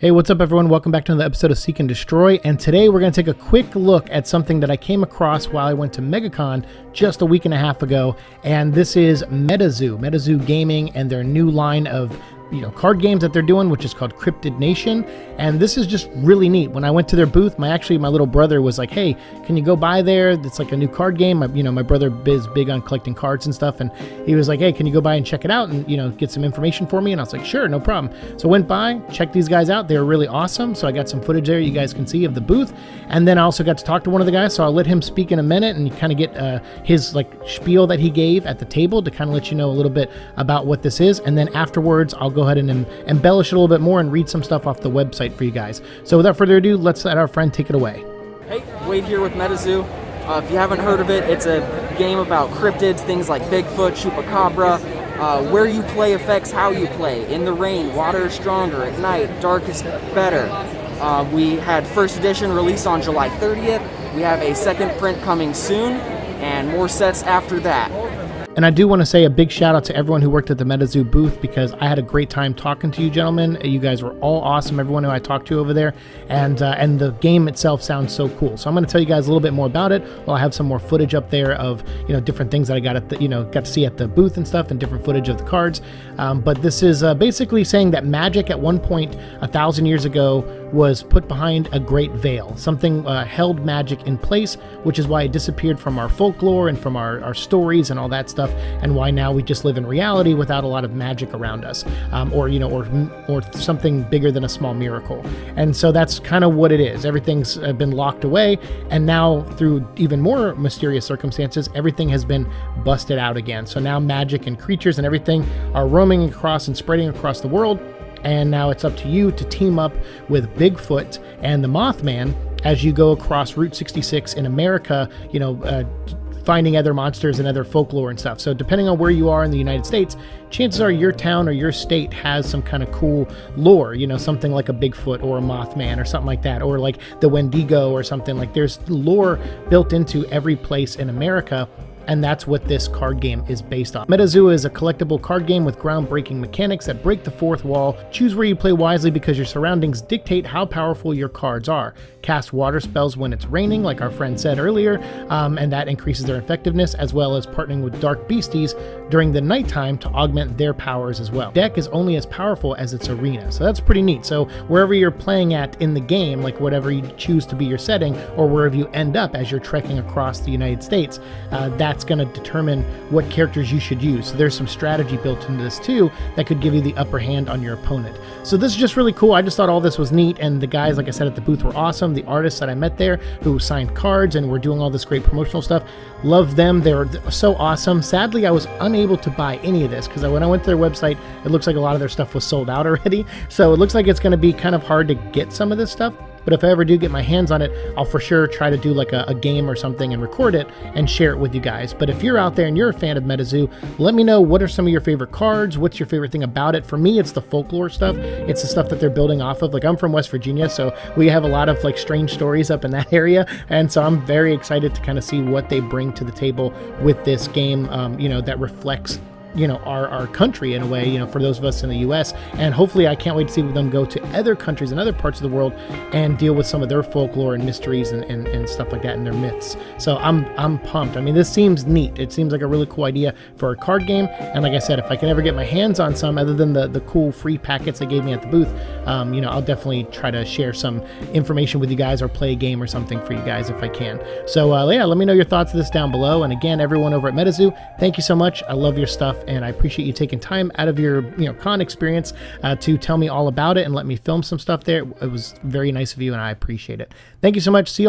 Hey, what's up, everyone? Welcome back to another episode of Seek and Destroy. And today we're going to take a quick look at something that I came across while I went to MegaCon just a week and a half ago. And this is MetaZoo, MetaZoo Gaming, and their new line of you know card games that they're doing, which is called Cryptid Nation, and this is just really neat. When I went to their booth, my actually my little brother was like, "Hey, can you go by there? It's like a new card game." My, you know, my brother is big on collecting cards and stuff, and he was like, "Hey, can you go by and check it out and you know get some information for me?" And I was like, "Sure, no problem." So I went by, checked these guys out. They were really awesome. So I got some footage there you guys can see of the booth, and then I also got to talk to one of the guys. So I'll let him speak in a minute and kind of get uh, his like spiel that he gave at the table to kind of let you know a little bit about what this is, and then afterwards I'll go ahead and, and embellish it a little bit more and read some stuff off the website for you guys. So without further ado, let's let our friend take it away. Hey, Wade here with MetaZoo. Uh, if you haven't heard of it, it's a game about cryptids, things like Bigfoot, Chupacabra. Uh, where you play affects how you play. In the rain, water is stronger. At night, dark is better. Uh, we had first edition release on July 30th. We have a second print coming soon, and more sets after that. And I do want to say a big shout out to everyone who worked at the MetaZoo booth because I had a great time talking to you gentlemen. You guys were all awesome, everyone who I talked to over there. And uh, and the game itself sounds so cool. So I'm going to tell you guys a little bit more about it. Well, I have some more footage up there of, you know, different things that I got at the, you know, got to see at the booth and stuff and different footage of the cards. Um, but this is uh, basically saying that magic at one point a thousand years ago was put behind a great veil. Something uh, held magic in place, which is why it disappeared from our folklore and from our, our stories and all that stuff stuff, and why now we just live in reality without a lot of magic around us, um, or you know, or or something bigger than a small miracle. And so that's kind of what it is. Everything's been locked away, and now through even more mysterious circumstances, everything has been busted out again. So now magic and creatures and everything are roaming across and spreading across the world. And now it's up to you to team up with Bigfoot and the Mothman as you go across Route 66 in America, you know, uh, finding other monsters and other folklore and stuff. So depending on where you are in the United States, chances are your town or your state has some kind of cool lore, you know, something like a Bigfoot or a Mothman or something like that, or like the Wendigo or something like there's lore built into every place in America and that's what this card game is based on. MetaZoo is a collectible card game with groundbreaking mechanics that break the fourth wall. Choose where you play wisely because your surroundings dictate how powerful your cards are. Cast water spells when it's raining, like our friend said earlier, um, and that increases their effectiveness, as well as partnering with dark beasties during the nighttime to augment their powers as well. Deck is only as powerful as its arena, so that's pretty neat. So wherever you're playing at in the game, like whatever you choose to be your setting, or wherever you end up as you're trekking across the United States, uh, that that's going to determine what characters you should use. So there's some strategy built into this too that could give you the upper hand on your opponent. So this is just really cool. I just thought all this was neat, and the guys, like I said, at the booth were awesome. The artists that I met there who signed cards and were doing all this great promotional stuff, love them. They were so awesome. Sadly, I was unable to buy any of this because when I went to their website, it looks like a lot of their stuff was sold out already. So it looks like it's going to be kind of hard to get some of this stuff. But if I ever do get my hands on it, I'll for sure try to do like a, a, game or something and record it and share it with you guys. But if you're out there and you're a fan of MetaZoo, let me know what are some of your favorite cards? What's your favorite thing about it? For me, it's the folklore stuff. It's the stuff that they're building off of. Like I'm from West Virginia, so we have a lot of like strange stories up in that area. And so I'm very excited to kind of see what they bring to the table with this game, um, you know, that reflects you know our, our country in a way you know for those of us in the US and hopefully I can't wait to see them go to other countries and other parts of the world and deal with some of their folklore and mysteries and, and, and stuff like that and their myths. So I'm I'm pumped. I mean this seems neat. It seems like a really cool idea for a card game. And like I said if I can ever get my hands on some other than the the cool free packets they gave me at the booth um, you know I'll definitely try to share some information with you guys or play a game or something for you guys if I can. So uh, yeah let me know your thoughts of this down below. And again everyone over at MetaZoo thank you so much. I love your stuff and I appreciate you taking time out of your you know con experience uh, to tell me all about it and let me film some stuff there. It was very nice of you, and I appreciate it. Thank you so much. See you.